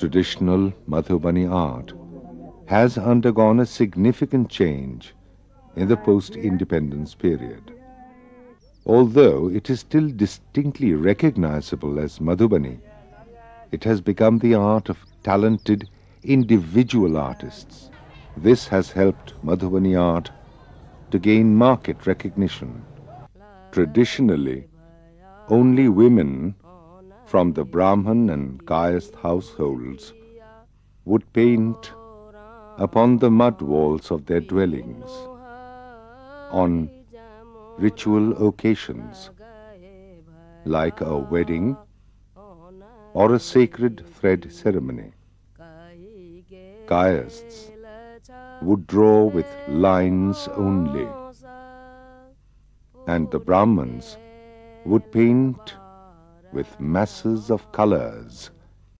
traditional Madhubani art has undergone a significant change in the post-independence period. Although it is still distinctly recognizable as Madhubani, it has become the art of talented individual artists. This has helped Madhubani art to gain market recognition. Traditionally, only women from the Brahman and Kayasth households would paint upon the mud walls of their dwellings on ritual occasions like a wedding or a sacred thread ceremony. Kayasths would draw with lines only, and the Brahmins would paint with masses of colors.